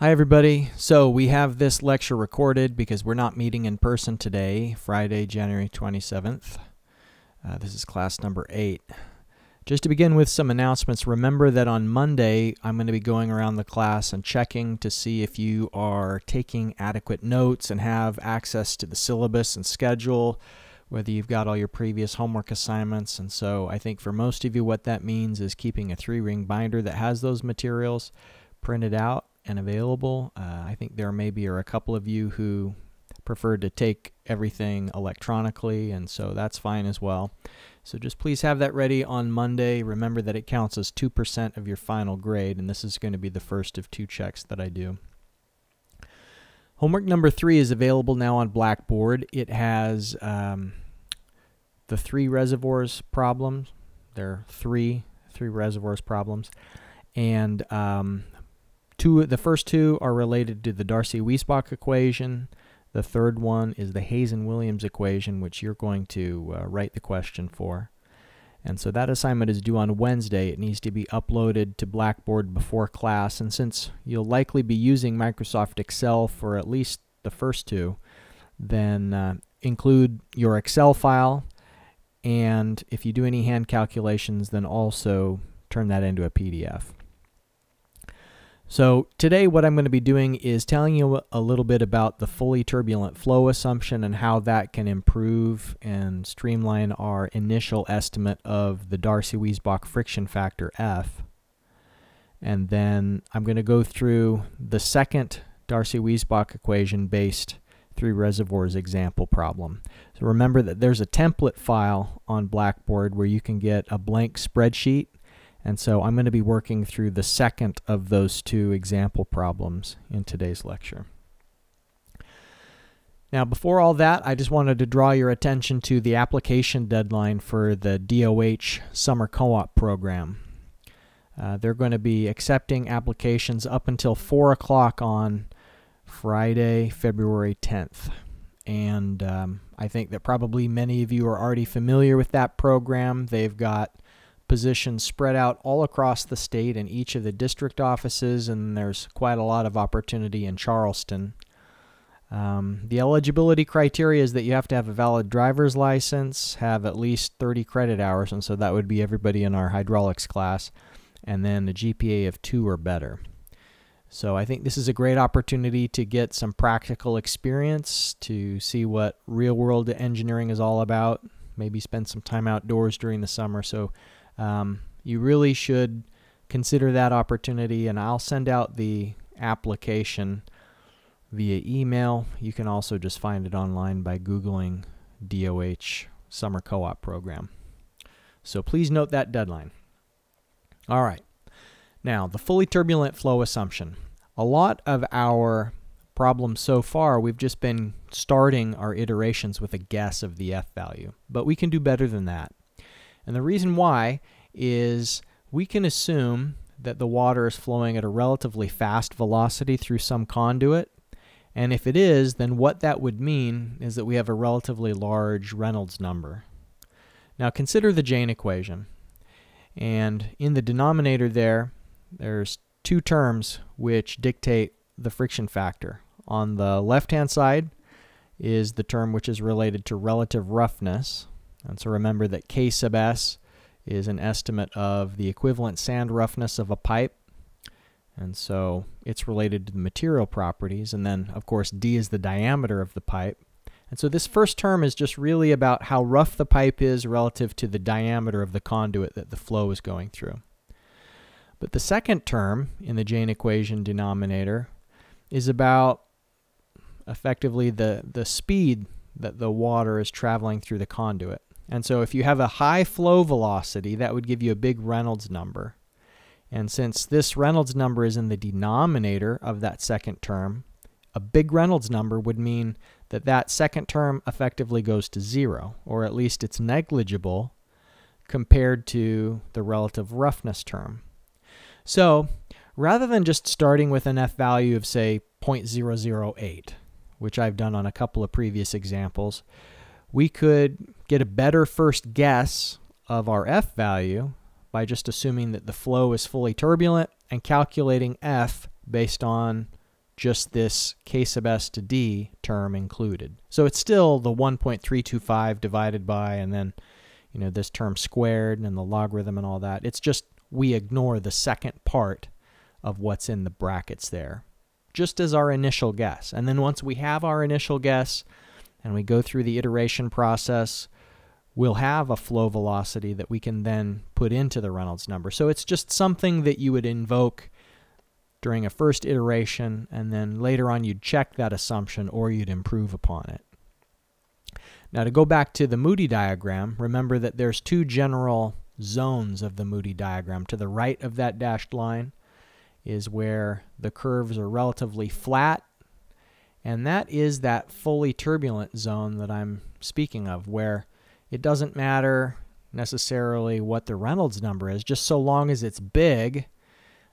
Hi, everybody. So, we have this lecture recorded because we're not meeting in person today, Friday, January 27th. Uh, this is class number eight. Just to begin with some announcements, remember that on Monday I'm going to be going around the class and checking to see if you are taking adequate notes and have access to the syllabus and schedule, whether you've got all your previous homework assignments. And so, I think for most of you, what that means is keeping a three ring binder that has those materials printed out and available. Uh, I think there maybe are a couple of you who prefer to take everything electronically, and so that's fine as well. So just please have that ready on Monday. Remember that it counts as 2% of your final grade, and this is going to be the first of two checks that I do. Homework number three is available now on Blackboard. It has um, the three reservoirs problems. There are three, three reservoirs problems. And um, Two, the first two are related to the Darcy-Weisbach equation. The third one is the Hazen-Williams equation, which you're going to uh, write the question for. And so that assignment is due on Wednesday. It needs to be uploaded to Blackboard before class. And since you'll likely be using Microsoft Excel for at least the first two, then uh, include your Excel file. And if you do any hand calculations, then also turn that into a PDF. So today what I'm going to be doing is telling you a little bit about the fully turbulent flow assumption and how that can improve and streamline our initial estimate of the Darcy-Weisbach friction factor F. And then I'm going to go through the second Darcy-Weisbach equation based three reservoirs example problem. So remember that there's a template file on Blackboard where you can get a blank spreadsheet and so I'm going to be working through the second of those two example problems in today's lecture. Now, before all that, I just wanted to draw your attention to the application deadline for the DOH Summer Co-op program. Uh, they're going to be accepting applications up until 4 o'clock on Friday, February 10th. And um, I think that probably many of you are already familiar with that program. They've got positions spread out all across the state in each of the district offices, and there's quite a lot of opportunity in Charleston. Um, the eligibility criteria is that you have to have a valid driver's license, have at least 30 credit hours, and so that would be everybody in our hydraulics class, and then a GPA of 2 or better. So I think this is a great opportunity to get some practical experience, to see what real world engineering is all about, maybe spend some time outdoors during the summer. So um, you really should consider that opportunity, and I'll send out the application via email. You can also just find it online by Googling DOH Summer Co op Program. So please note that deadline. All right. Now, the fully turbulent flow assumption. A lot of our problems so far, we've just been starting our iterations with a guess of the F value, but we can do better than that. And the reason why is we can assume that the water is flowing at a relatively fast velocity through some conduit. And if it is, then what that would mean is that we have a relatively large Reynolds number. Now consider the Jain equation. And in the denominator there, there's two terms which dictate the friction factor. On the left-hand side is the term which is related to relative roughness, and so remember that K sub S is an estimate of the equivalent sand roughness of a pipe. And so it's related to the material properties. And then, of course, D is the diameter of the pipe. And so this first term is just really about how rough the pipe is relative to the diameter of the conduit that the flow is going through. But the second term in the Jain equation denominator is about effectively the, the speed that the water is traveling through the conduit. And so if you have a high flow velocity, that would give you a big Reynolds number. And since this Reynolds number is in the denominator of that second term, a big Reynolds number would mean that that second term effectively goes to zero, or at least it's negligible compared to the relative roughness term. So rather than just starting with an F value of, say, 0.008, which I've done on a couple of previous examples, we could get a better first guess of our F value by just assuming that the flow is fully turbulent and calculating F based on just this k sub s to d term included. So it's still the 1.325 divided by and then you know this term squared and the logarithm and all that. It's just we ignore the second part of what's in the brackets there just as our initial guess. And then once we have our initial guess and we go through the iteration process, we'll have a flow velocity that we can then put into the Reynolds number. So it's just something that you would invoke during a first iteration, and then later on you'd check that assumption or you'd improve upon it. Now to go back to the Moody diagram, remember that there's two general zones of the Moody diagram. To the right of that dashed line is where the curves are relatively flat, and that is that fully turbulent zone that I'm speaking of, where it doesn't matter necessarily what the Reynolds number is, just so long as it's big,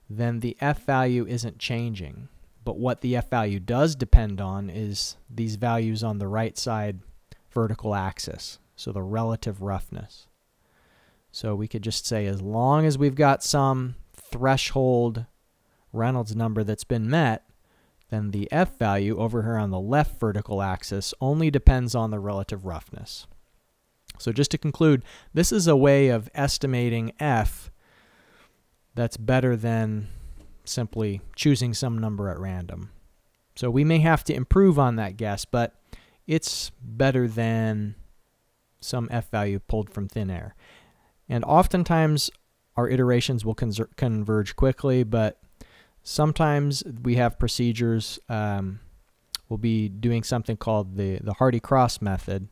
then the F value isn't changing. But what the F value does depend on is these values on the right side vertical axis, so the relative roughness. So we could just say as long as we've got some threshold Reynolds number that's been met, then the F value over here on the left vertical axis only depends on the relative roughness. So just to conclude, this is a way of estimating F that's better than simply choosing some number at random. So we may have to improve on that guess, but it's better than some F value pulled from thin air. And oftentimes our iterations will converge quickly, but sometimes we have procedures, um, we'll be doing something called the, the Hardy-Cross method,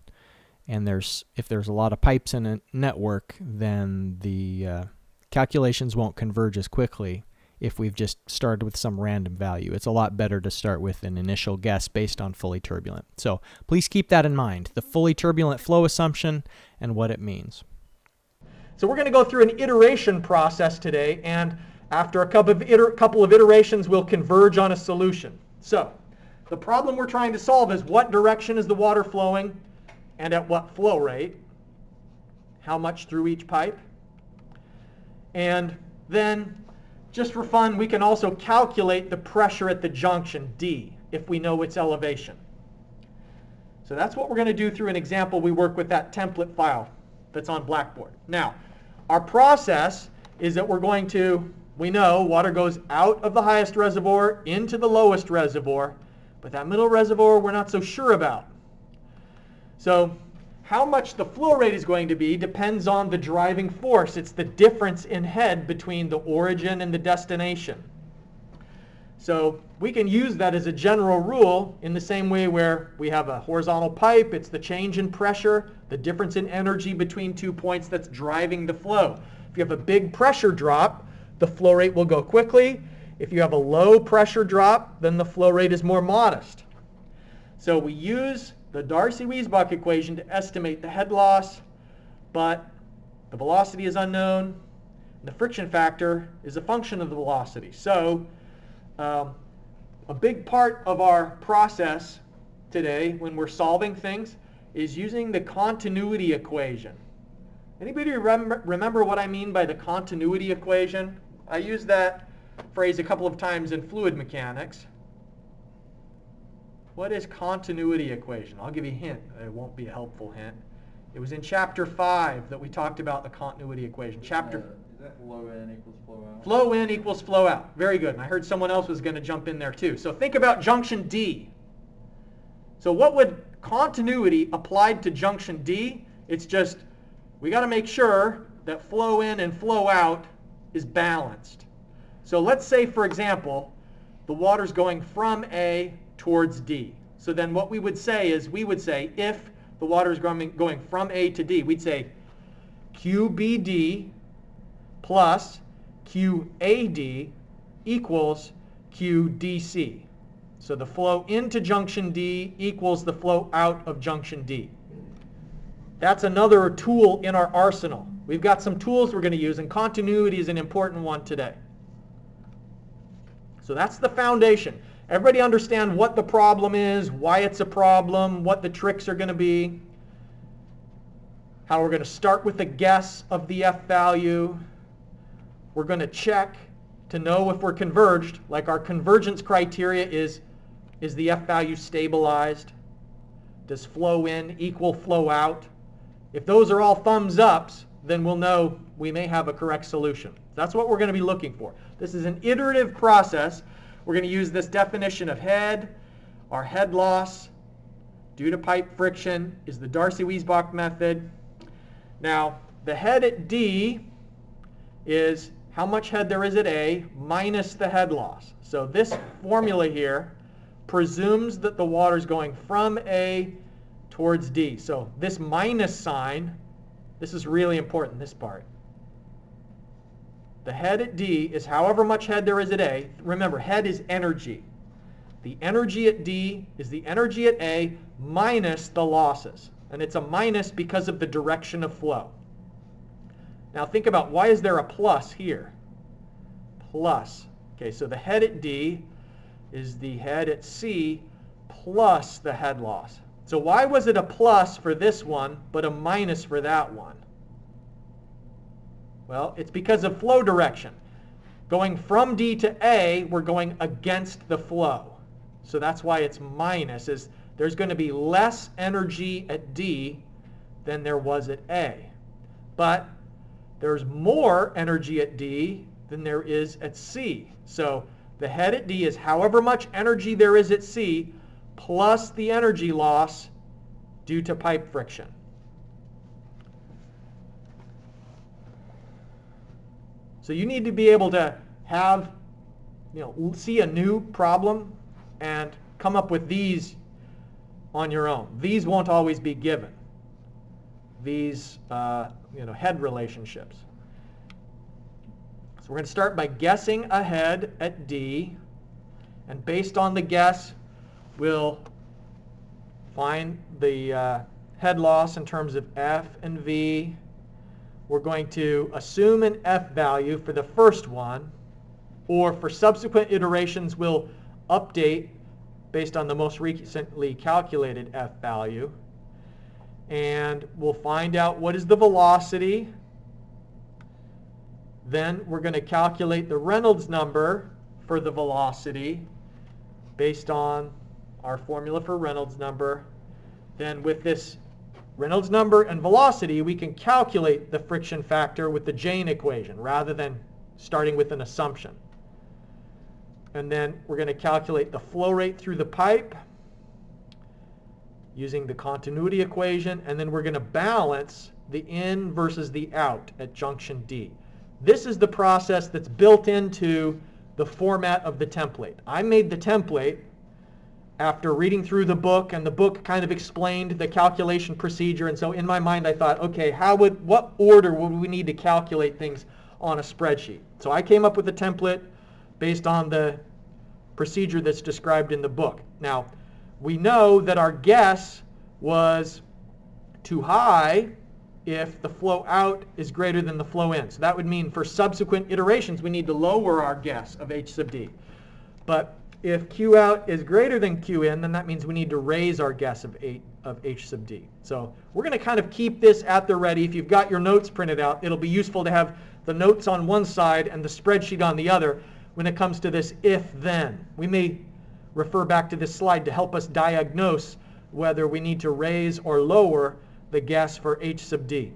and there's if there's a lot of pipes in a network, then the uh, calculations won't converge as quickly if we've just started with some random value. It's a lot better to start with an initial guess based on fully turbulent. So please keep that in mind, the fully turbulent flow assumption and what it means. So we're going to go through an iteration process today, and after a couple of, couple of iterations, we'll converge on a solution. So the problem we're trying to solve is what direction is the water flowing and at what flow rate, how much through each pipe. And then, just for fun, we can also calculate the pressure at the junction, D, if we know its elevation. So that's what we're going to do through an example we work with that template file that's on Blackboard. Now, our process is that we're going to, we know water goes out of the highest reservoir into the lowest reservoir, but that middle reservoir we're not so sure about. So how much the flow rate is going to be depends on the driving force. It's the difference in head between the origin and the destination. So we can use that as a general rule in the same way where we have a horizontal pipe, it's the change in pressure, the difference in energy between two points that's driving the flow. If you have a big pressure drop, the flow rate will go quickly. If you have a low pressure drop, then the flow rate is more modest. So we use the Darcy-Weisbach equation to estimate the head loss, but the velocity is unknown. and The friction factor is a function of the velocity. So um, a big part of our process today when we're solving things is using the continuity equation. Anybody remember, remember what I mean by the continuity equation? I used that phrase a couple of times in fluid mechanics. What is continuity equation? I'll give you a hint. It won't be a helpful hint. It was in chapter 5 that we talked about the continuity equation. Chapter uh, is that flow in equals flow out? Flow in equals flow out. Very good. And I heard someone else was going to jump in there too. So think about junction D. So what would continuity applied to junction D? It's just we got to make sure that flow in and flow out is balanced. So let's say, for example, the water's going from A towards D. So then what we would say is we would say if the water is going from A to D, we'd say QBD plus QAD equals QDC. So the flow into junction D equals the flow out of junction D. That's another tool in our arsenal. We've got some tools we're going to use, and continuity is an important one today. So that's the foundation. Everybody understand what the problem is, why it's a problem, what the tricks are going to be, how we're going to start with a guess of the F value. We're going to check to know if we're converged, like our convergence criteria is, is the F value stabilized? Does flow in equal flow out? If those are all thumbs ups, then we'll know we may have a correct solution. That's what we're going to be looking for. This is an iterative process. We're going to use this definition of head. Our head loss due to pipe friction is the Darcy-Weisbach method. Now, the head at D is how much head there is at A minus the head loss. So this formula here presumes that the water is going from A towards D. So this minus sign, this is really important, this part. The head at D is however much head there is at A. Remember, head is energy. The energy at D is the energy at A minus the losses. And it's a minus because of the direction of flow. Now think about why is there a plus here? Plus. Okay, so the head at D is the head at C plus the head loss. So why was it a plus for this one but a minus for that one? Well, it's because of flow direction. Going from D to A, we're going against the flow. So that's why it's minus, is there's going to be less energy at D than there was at A. But there's more energy at D than there is at C. So the head at D is however much energy there is at C plus the energy loss due to pipe friction. So you need to be able to have, you know, see a new problem and come up with these on your own. These won't always be given. These uh, you know, head relationships. So we're going to start by guessing a head at D. And based on the guess, we'll find the uh, head loss in terms of F and V. We're going to assume an F value for the first one, or for subsequent iterations, we'll update based on the most recently calculated F value and we'll find out what is the velocity. Then we're going to calculate the Reynolds number for the velocity based on our formula for Reynolds number. Then with this Reynolds number and velocity, we can calculate the friction factor with the Jain equation rather than starting with an assumption. And then we're going to calculate the flow rate through the pipe using the continuity equation, and then we're going to balance the in versus the out at junction D. This is the process that's built into the format of the template. I made the template after reading through the book, and the book kind of explained the calculation procedure, and so in my mind I thought, okay, how would, what order would we need to calculate things on a spreadsheet? So I came up with a template based on the procedure that's described in the book. Now, we know that our guess was too high if the flow out is greater than the flow in. So that would mean for subsequent iterations, we need to lower our guess of h sub d. But if q out is greater than q in, then that means we need to raise our guess of, eight, of h sub d. So we're going to kind of keep this at the ready. If you've got your notes printed out, it'll be useful to have the notes on one side and the spreadsheet on the other when it comes to this if-then. We may refer back to this slide to help us diagnose whether we need to raise or lower the guess for H sub D.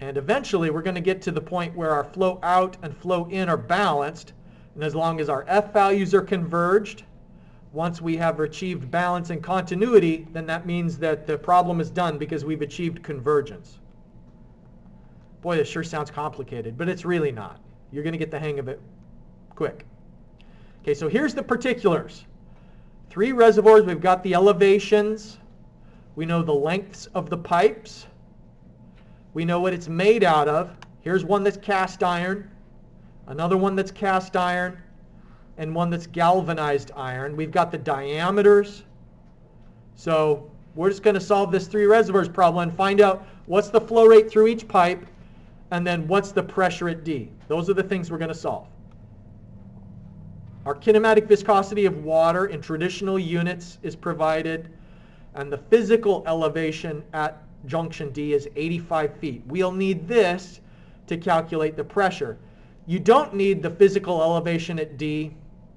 And eventually we're going to get to the point where our flow out and flow in are balanced. And as long as our F values are converged, once we have achieved balance and continuity, then that means that the problem is done because we've achieved convergence. Boy, this sure sounds complicated, but it's really not. You're going to get the hang of it quick. Okay, so here's the particulars. Three reservoirs, we've got the elevations. We know the lengths of the pipes. We know what it's made out of. Here's one that's cast iron, another one that's cast iron, and one that's galvanized iron. We've got the diameters. So we're just going to solve this three reservoirs problem and find out what's the flow rate through each pipe and then what's the pressure at D. Those are the things we're going to solve. Our kinematic viscosity of water in traditional units is provided, and the physical elevation at junction D is 85 feet. We'll need this to calculate the pressure. You don't need the physical elevation at D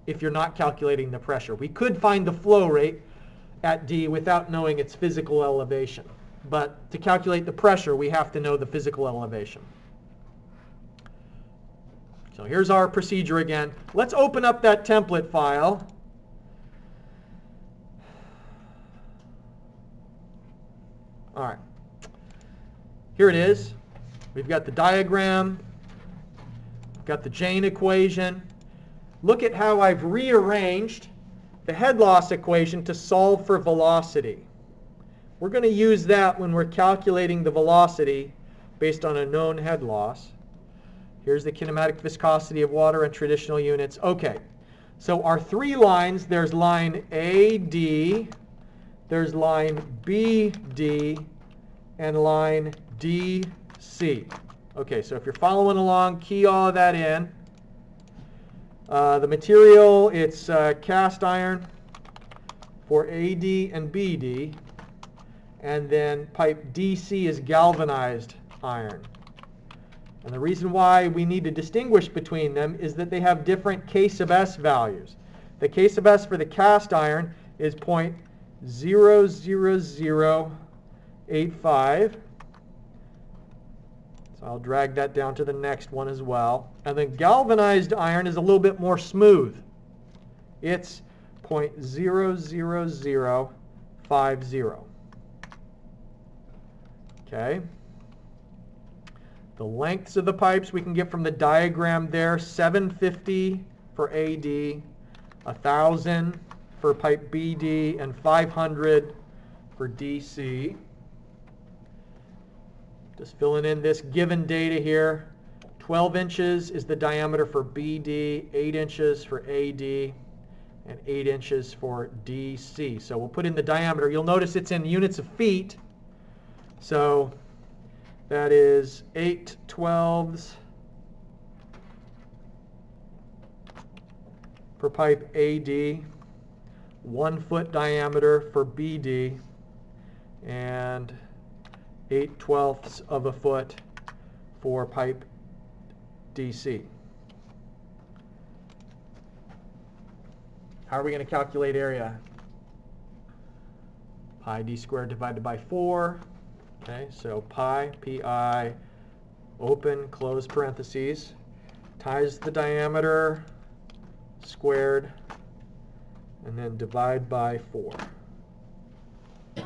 if you're not calculating the pressure. We could find the flow rate at D without knowing its physical elevation. But to calculate the pressure, we have to know the physical elevation. So here's our procedure again. Let's open up that template file. All right. Here it is. We've got the diagram. Got the Jain equation. Look at how I've rearranged the head loss equation to solve for velocity. We're going to use that when we're calculating the velocity based on a known head loss. Here's the kinematic viscosity of water in traditional units. Okay, so our three lines, there's line AD, there's line BD, and line DC. Okay, so if you're following along, key all of that in. Uh, the material, it's uh, cast iron for AD and BD. And then pipe DC is galvanized iron. And the reason why we need to distinguish between them is that they have different K sub S values. The K sub S for the cast iron is 0.00085. So I'll drag that down to the next one as well. And then galvanized iron is a little bit more smooth. It's 0.00050. Okay. The lengths of the pipes we can get from the diagram there, 750 for AD, 1,000 for pipe BD, and 500 for DC. Just filling in this given data here. 12 inches is the diameter for BD, 8 inches for AD, and 8 inches for DC. So we'll put in the diameter. You'll notice it's in units of feet. So that is 8 twelfths for pipe AD, 1 foot diameter for BD, and 8 twelfths of a foot for pipe DC. How are we going to calculate area? Pi d squared divided by 4. Okay, so pi, pi, open, close parentheses, times the diameter squared, and then divide by 4. Okay.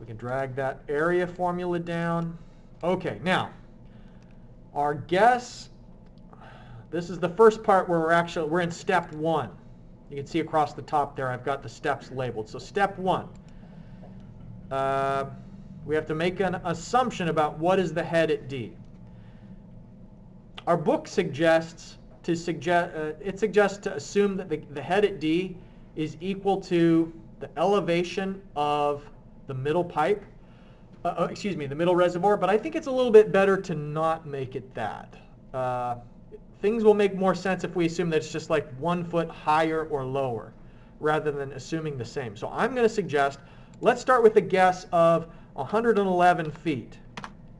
We can drag that area formula down. Okay, now, our guess, this is the first part where we're actually, we're in step 1. You can see across the top there, I've got the steps labeled. So step one, uh, we have to make an assumption about what is the head at D. Our book suggests to suggest, uh, it suggests to assume that the, the head at D is equal to the elevation of the middle pipe, uh, uh excuse me, the middle reservoir, but I think it's a little bit better to not make it that. Uh, things will make more sense if we assume that it's just like one foot higher or lower rather than assuming the same. So I'm going to suggest, let's start with a guess of 111 feet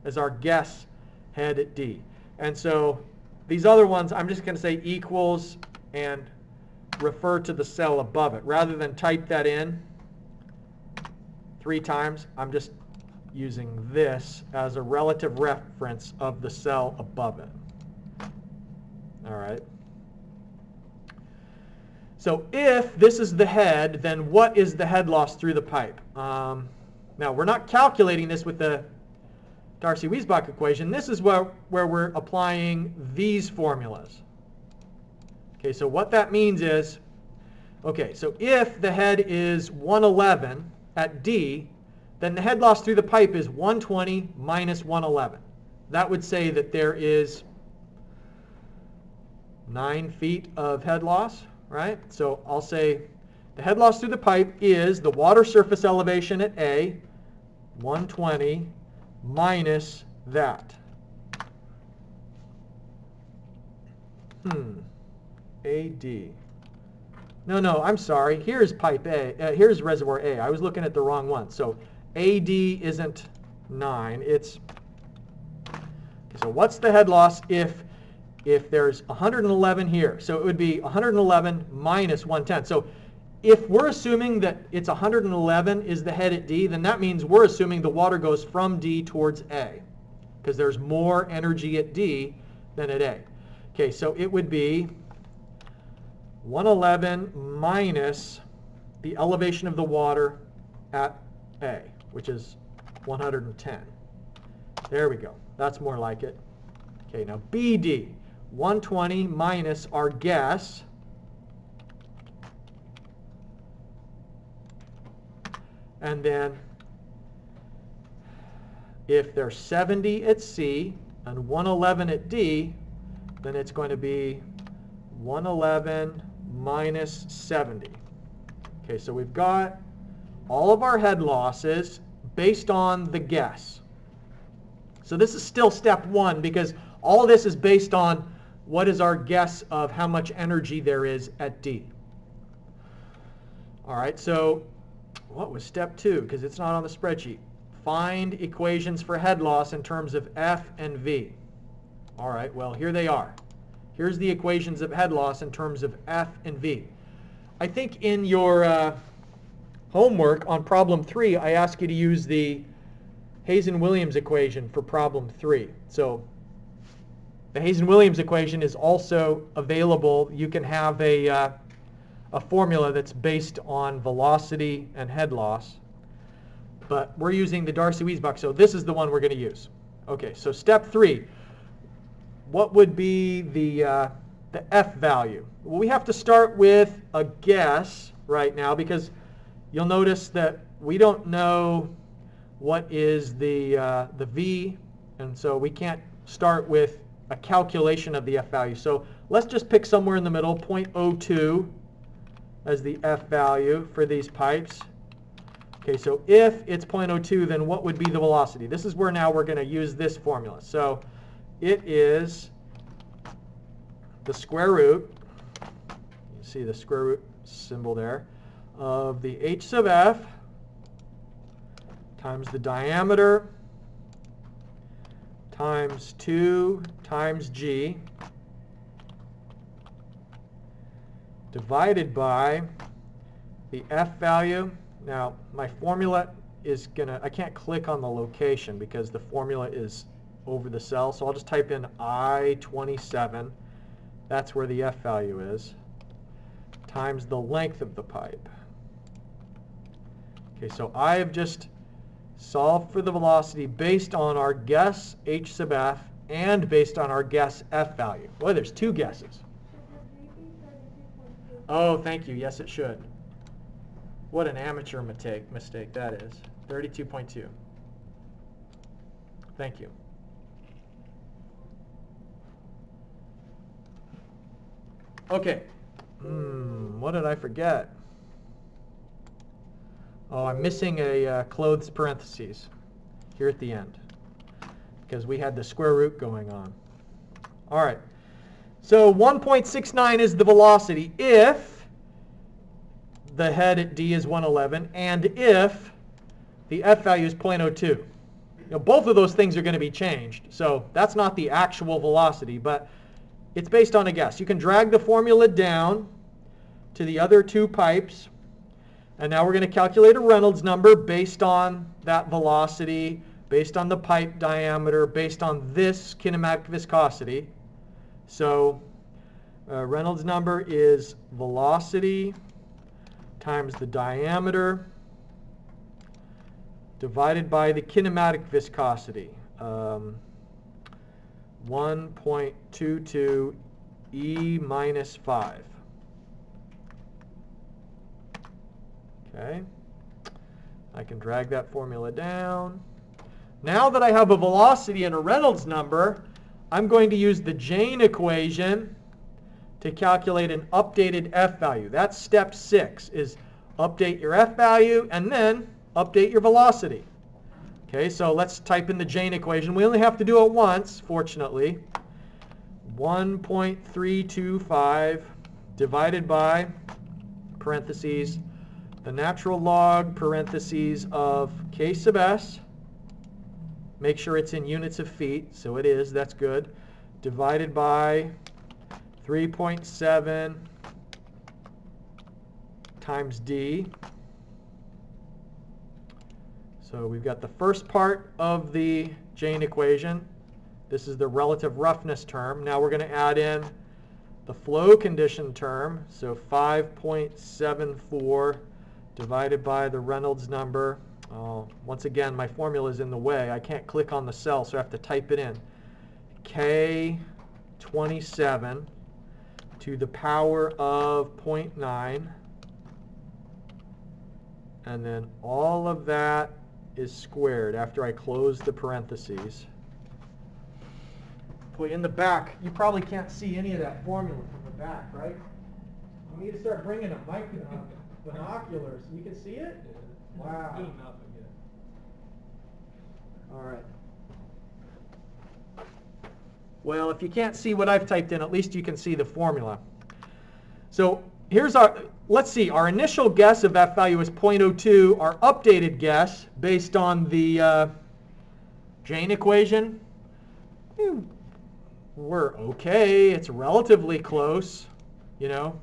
as our guess head at D. And so these other ones, I'm just going to say equals and refer to the cell above it. Rather than type that in three times, I'm just using this as a relative reference of the cell above it. All right. So if this is the head, then what is the head loss through the pipe? Um, now, we're not calculating this with the Darcy-Weisbach equation. This is where, where we're applying these formulas. Okay, so what that means is, okay, so if the head is 111 at D, then the head loss through the pipe is 120 minus 111. That would say that there is 9 feet of head loss, right? So I'll say the head loss through the pipe is the water surface elevation at A, 120, minus that. Hmm, AD. No, no, I'm sorry. Here's pipe A. Uh, here's reservoir A. I was looking at the wrong one. So AD isn't 9. It's So what's the head loss if if there's 111 here? So it would be 111 minus 110. So if we're assuming that it's 111 is the head at D, then that means we're assuming the water goes from D towards A because there's more energy at D than at A. Okay, so it would be 111 minus the elevation of the water at A, which is 110. There we go. That's more like it. Okay, now BD, 120 minus our guess. And then if there's 70 at C and 111 at D, then it's going to be 111 minus 70. Okay, so we've got all of our head losses based on the guess. So this is still step one because all this is based on what is our guess of how much energy there is at D. All right, so what was step two? Because it's not on the spreadsheet. Find equations for head loss in terms of F and V. All right, well, here they are. Here's the equations of head loss in terms of F and V. I think in your uh, homework on problem three, I ask you to use the Hazen-Williams equation for problem three. So the Hazen-Williams equation is also available. You can have a, uh, a formula that's based on velocity and head loss. But we're using the Darcy-Weisbach, so this is the one we're going to use. Okay, so step three. What would be the, uh, the F value? Well, we have to start with a guess right now because you'll notice that we don't know what is the, uh, the V, and so we can't start with a calculation of the F value. So let's just pick somewhere in the middle, 0.02 as the F value for these pipes. Okay, so if it's 0.02, then what would be the velocity? This is where now we're going to use this formula. So it is the square root, you see the square root symbol there, of the h sub f times the diameter times 2 times g divided by the f value. Now, my formula is going to, I can't click on the location because the formula is over the cell. So I'll just type in I-27. That's where the f value is. Times the length of the pipe. Okay, so I have just solved for the velocity based on our guess h sub f and based on our guess f value. Boy, there's two guesses. Oh, thank you. Yes, it should. What an amateur mistake, mistake that is. 32.2. Thank you. Okay. Hmm, what did I forget? Oh, I'm missing a uh, close parentheses here at the end because we had the square root going on. All right. So 1.69 is the velocity if the head at D is 111 and if the F value is 0.02. You know, both of those things are going to be changed. So that's not the actual velocity, but it's based on a guess. You can drag the formula down to the other two pipes and now we're going to calculate a Reynolds number based on that velocity, based on the pipe diameter, based on this kinematic viscosity. So uh, Reynolds number is velocity times the diameter divided by the kinematic viscosity. Um, 1.22 E minus 5. Okay. I can drag that formula down. Now that I have a velocity and a Reynolds number, I'm going to use the Jain equation to calculate an updated F value. That's step six, is update your F value and then update your velocity. Okay, so let's type in the Jain equation. We only have to do it once, fortunately. 1.325 divided by, parentheses, the natural log parentheses of k sub s make sure it's in units of feet, so it is, that's good, divided by 3.7 times d. So we've got the first part of the Jain equation. This is the relative roughness term. Now we're going to add in the flow condition term. So 5.74 divided by the Reynolds number. Oh, once again, my formula is in the way. I can't click on the cell, so I have to type it in. K27 to the power of 0.9. And then all of that is squared after I close the parentheses. Boy, in the back, you probably can't see any of that formula from the back, right? You need to start bringing a mic uh, binoculars. You can see it? Wow. All right. Well, if you can't see what I've typed in, at least you can see the formula. So here's our, let's see, our initial guess of F value is 0.02. Our updated guess, based on the uh, Jain equation, eh, we're okay. It's relatively close, you know.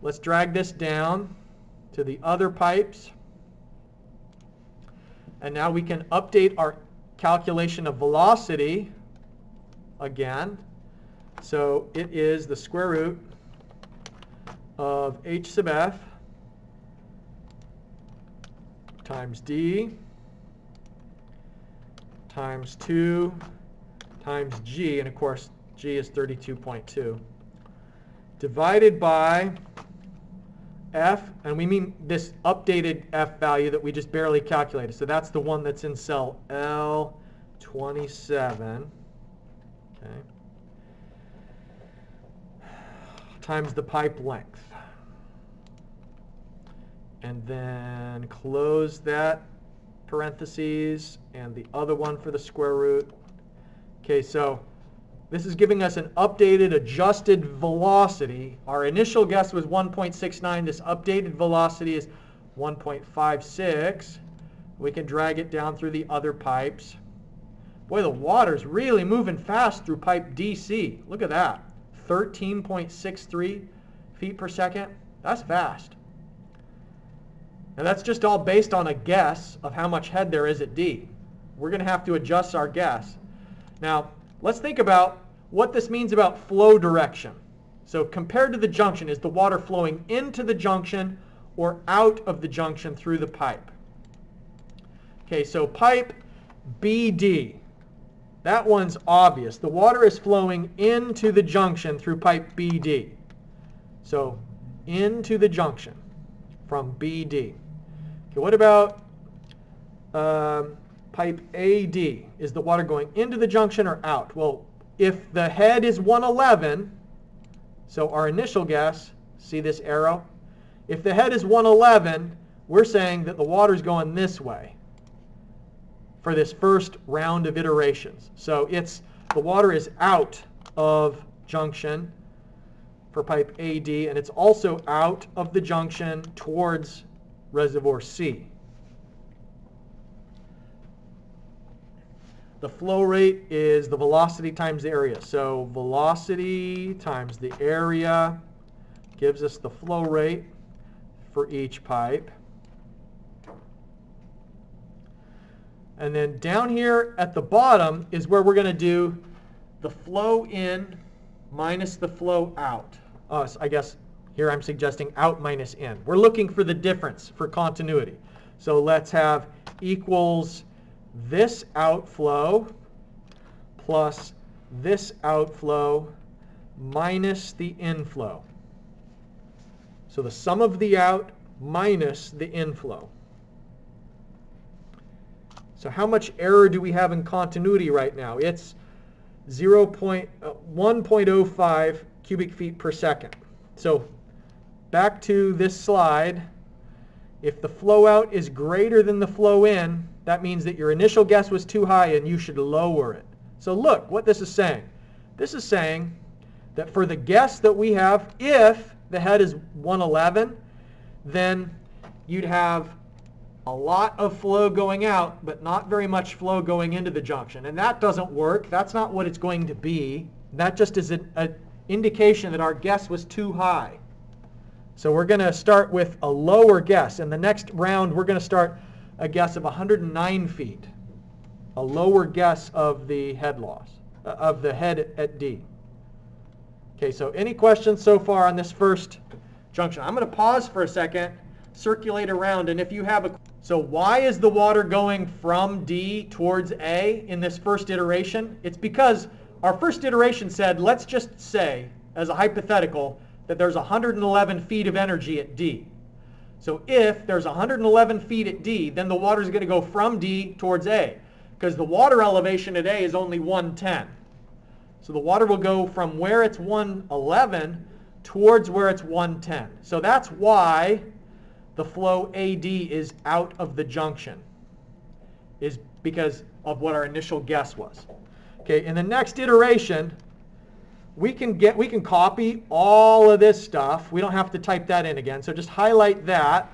Let's drag this down to the other pipes. And now we can update our calculation of velocity again. So it is the square root of h sub f times d times 2 times g, and of course g is 32.2, divided by f, and we mean this updated f value that we just barely calculated. So that's the one that's in cell L27. Okay. Times the pipe length. And then close that parentheses and the other one for the square root. Okay, so this is giving us an updated adjusted velocity. Our initial guess was 1.69. This updated velocity is 1.56. We can drag it down through the other pipes. Boy, the water's really moving fast through pipe DC. Look at that. 13.63 feet per second. That's fast. And that's just all based on a guess of how much head there is at D. We're going to have to adjust our guess. Now, let's think about what this means about flow direction. So compared to the junction, is the water flowing into the junction or out of the junction through the pipe? Okay, so pipe BD. That one's obvious. The water is flowing into the junction through pipe BD. So into the junction from BD. Okay, what about um, pipe AD? Is the water going into the junction or out? Well, if the head is 111, so our initial guess, see this arrow? If the head is 111, we're saying that the water is going this way for this first round of iterations. So it's the water is out of junction for pipe AD, and it's also out of the junction towards reservoir C. The flow rate is the velocity times the area. So velocity times the area gives us the flow rate for each pipe. And then down here at the bottom is where we're going to do the flow in minus the flow out. Uh, so I guess here I'm suggesting out minus in. We're looking for the difference for continuity. So let's have equals this outflow plus this outflow minus the inflow. So the sum of the out minus the inflow. So how much error do we have in continuity right now? It's 0. Point, uh, 1.05 cubic feet per second. So back to this slide. If the flow out is greater than the flow in, that means that your initial guess was too high and you should lower it. So look what this is saying. This is saying that for the guess that we have, if the head is 111, then you'd have a lot of flow going out, but not very much flow going into the junction. And that doesn't work. That's not what it's going to be. That just is an indication that our guess was too high. So we're going to start with a lower guess. In the next round, we're going to start a guess of 109 feet, a lower guess of the head loss, uh, of the head at D. Okay, so any questions so far on this first junction? I'm going to pause for a second, circulate around, and if you have a... So why is the water going from D towards A in this first iteration? It's because our first iteration said, let's just say, as a hypothetical, that there's 111 feet of energy at D. So if there's 111 feet at D, then the water is going to go from D towards A because the water elevation at A is only 110. So the water will go from where it's 111 towards where it's 110. So that's why the flow AD is out of the junction, is because of what our initial guess was. Okay, in the next iteration, we can get we can copy all of this stuff. We don't have to type that in again. So just highlight that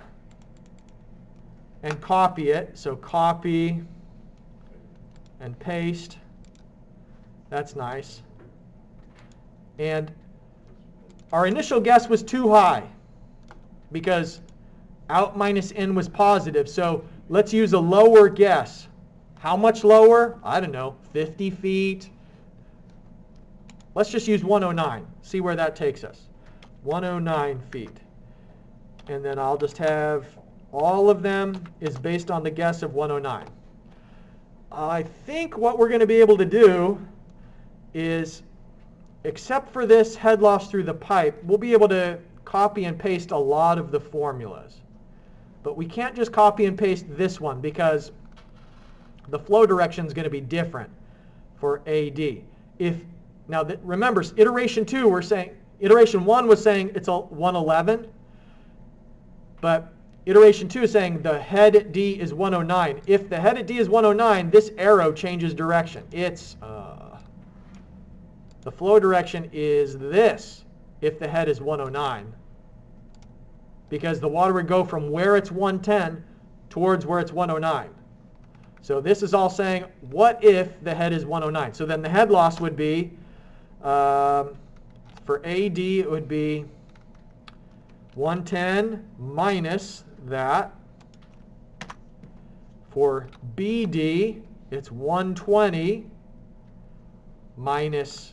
and copy it. So copy and paste. That's nice. And our initial guess was too high because out minus n was positive. So let's use a lower guess. How much lower? I don't know, 50 feet, Let's just use 109, see where that takes us. 109 feet. And then I'll just have all of them is based on the guess of 109. I think what we're going to be able to do is, except for this head loss through the pipe, we'll be able to copy and paste a lot of the formulas. But we can't just copy and paste this one because the flow direction is going to be different for AD. If now, the, remember, iteration 2, we're saying, iteration 1 was saying it's a 111, but iteration 2 is saying the head at D is 109. If the head at D is 109, this arrow changes direction. It's, uh, the flow direction is this if the head is 109. Because the water would go from where it's 110 towards where it's 109. So this is all saying, what if the head is 109? So then the head loss would be um, for AD, it would be 110 minus that. For BD, it's 120 minus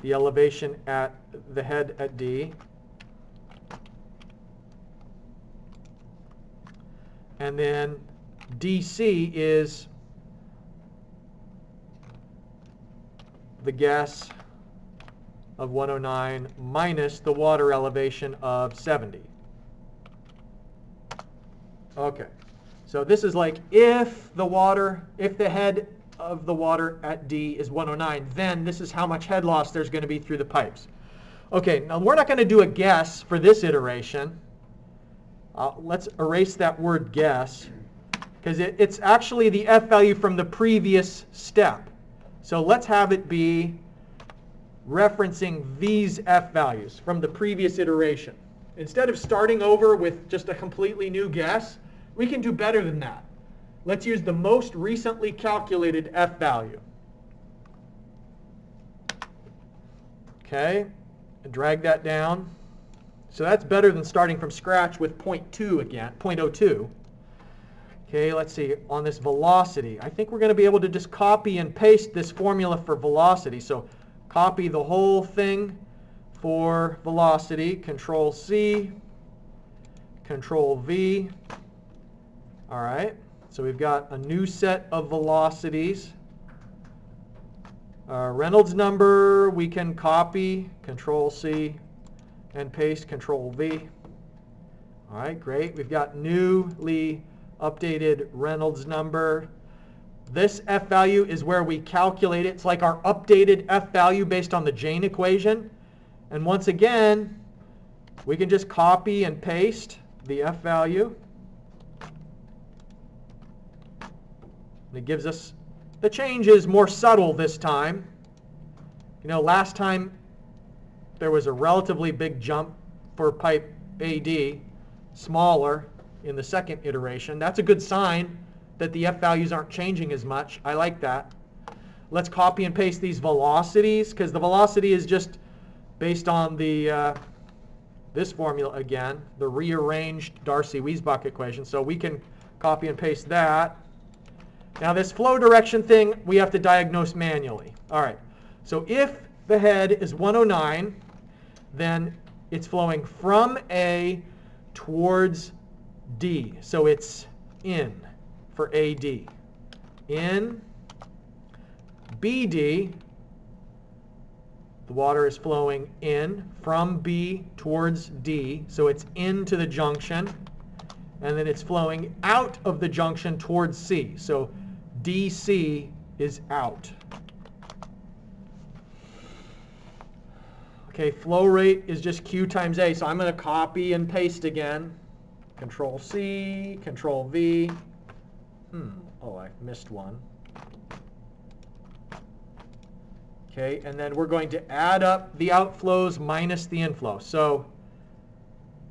the elevation at the head at D. And then DC is the guess of 109 minus the water elevation of 70. Okay, so this is like if the water, if the head of the water at D is 109, then this is how much head loss there's going to be through the pipes. Okay, now we're not going to do a guess for this iteration. Uh, let's erase that word guess because it, it's actually the F value from the previous step. So let's have it be referencing these f values from the previous iteration. Instead of starting over with just a completely new guess, we can do better than that. Let's use the most recently calculated f value. Okay, drag that down. So that's better than starting from scratch with 0.2 again, 0.02. Okay, let's see, on this velocity, I think we're going to be able to just copy and paste this formula for velocity. So copy the whole thing for velocity, Control C, Control V. All right, so we've got a new set of velocities. Uh, Reynolds number, we can copy, Control C, and paste, Control V. All right, great. We've got newly updated Reynolds number. This F value is where we calculate it. It's like our updated F value based on the Jain equation. And once again, we can just copy and paste the F value. And it gives us, the change is more subtle this time. You know, last time there was a relatively big jump for pipe AD, smaller. in the second iteration. That's a good sign that the F values aren't changing as much. I like that. Let's copy and paste these velocities because the velocity is just based on the uh, this formula again, the rearranged Darcy-Weisbach equation. So we can copy and paste that. Now this flow direction thing we have to diagnose manually. All right. So if the head is 109, then it's flowing from A towards D. So it's in for AD. In BD, the water is flowing in from B towards D, so it's into the junction, and then it's flowing out of the junction towards C. So DC is out. Okay, flow rate is just Q times A, so I'm going to copy and paste again. Control C, Control V. Hmm, oh, I missed one. Okay, and then we're going to add up the outflows minus the inflow. So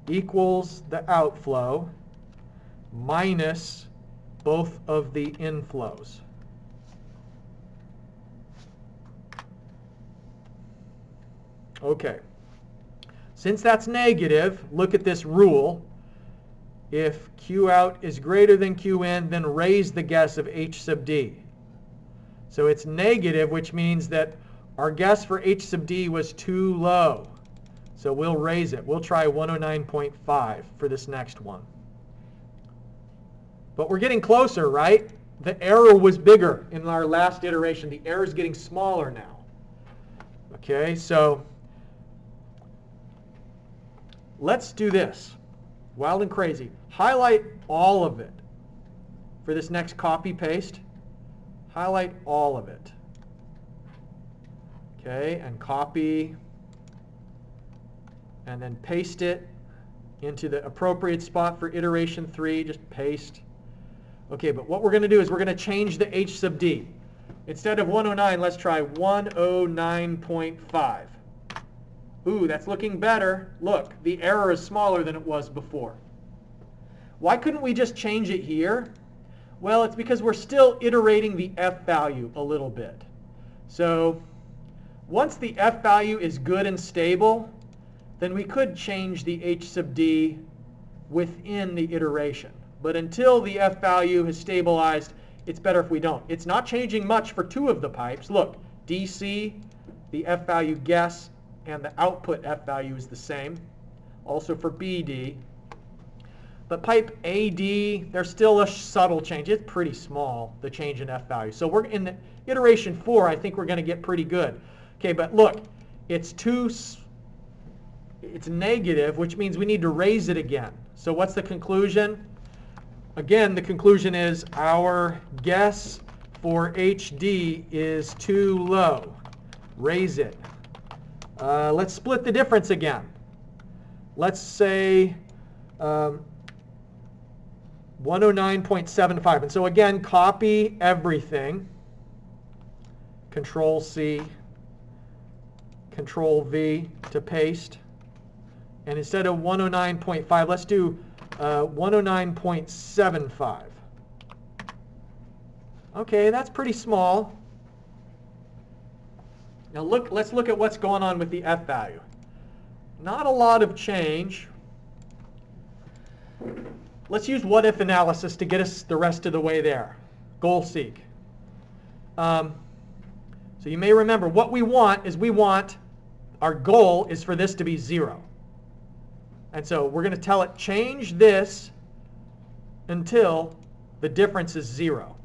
equals the outflow minus both of the inflows. Okay. Since that's negative, look at this rule. If Q out is greater than Q in, then raise the guess of H sub D. So it's negative, which means that our guess for H sub D was too low. So we'll raise it. We'll try 109.5 for this next one. But we're getting closer, right? The error was bigger in our last iteration. The error is getting smaller now. Okay, so let's do this. Wild and crazy. Highlight all of it for this next copy paste. Highlight all of it. Okay, and copy and then paste it into the appropriate spot for iteration 3. Just paste. Okay, but what we're going to do is we're going to change the h sub d. Instead of 109, let's try 109.5. Ooh, that's looking better. Look, the error is smaller than it was before. Why couldn't we just change it here? Well, it's because we're still iterating the f value a little bit. So once the f value is good and stable, then we could change the h sub d within the iteration. But until the f value has stabilized, it's better if we don't. It's not changing much for two of the pipes. Look, DC, the f value guess, and the output f value is the same. Also for BD. But pipe AD, there's still a subtle change. It's pretty small, the change in f value. So we're in the iteration 4, I think we're going to get pretty good. Okay, but look, it's too, it's negative, which means we need to raise it again. So what's the conclusion? Again, the conclusion is our guess for HD is too low. Raise it. Uh, let's split the difference again. Let's say um, 109.75. And so again, copy everything. Control C. Control V to paste. And instead of 109.5, let's do uh, 109.75. Okay, that's pretty small. Now look, let's look at what's going on with the F value. Not a lot of change. Let's use what if analysis to get us the rest of the way there. Goal seek. Um, so you may remember what we want is we want our goal is for this to be 0. And so we're going to tell it change this until the difference is 0.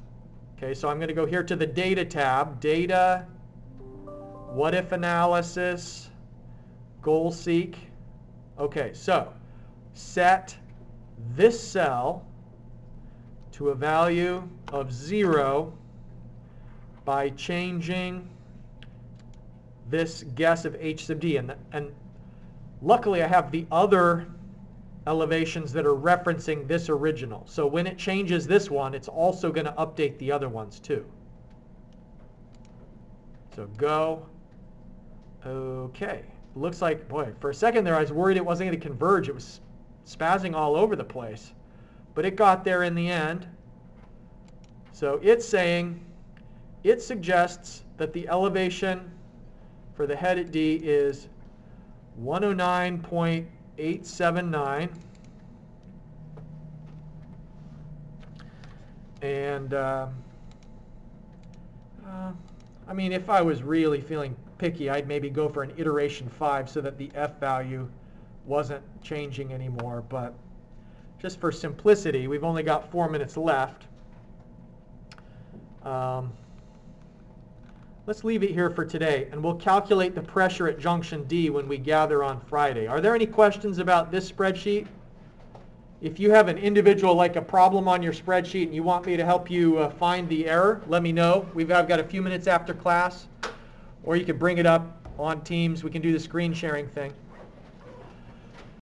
Okay, so I'm going to go here to the Data tab, Data, What If Analysis, Goal Seek. Okay, so set this cell to a value of 0 by changing this guess of h sub d. And, and luckily I have the other elevations that are referencing this original. So when it changes this one, it's also going to update the other ones too. So go. Okay. Looks like, boy, for a second there I was worried it wasn't going to converge. It was spazzing all over the place. but it got there in the end. So it's saying, it suggests that the elevation for the head at D is 109.879. And, uh, uh, I mean, if I was really feeling picky, I'd maybe go for an iteration 5 so that the F value wasn't changing anymore. But just for simplicity, we've only got four minutes left. Um, let's leave it here for today, and we'll calculate the pressure at junction D when we gather on Friday. Are there any questions about this spreadsheet? If you have an individual, like a problem on your spreadsheet, and you want me to help you uh, find the error, let me know. We've I've got a few minutes after class, or you can bring it up on Teams. We can do the screen sharing thing.